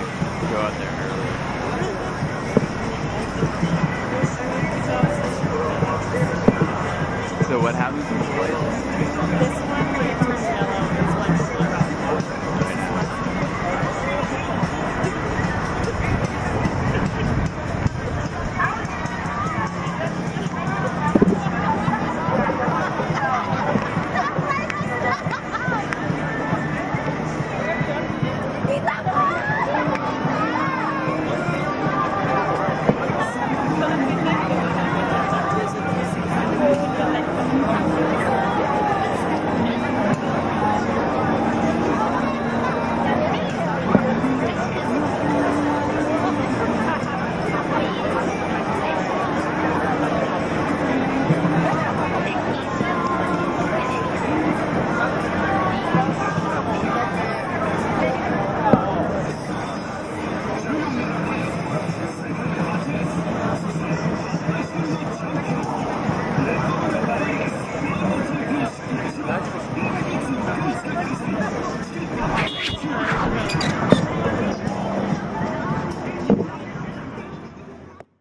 want to go out there early. So what happens in the place?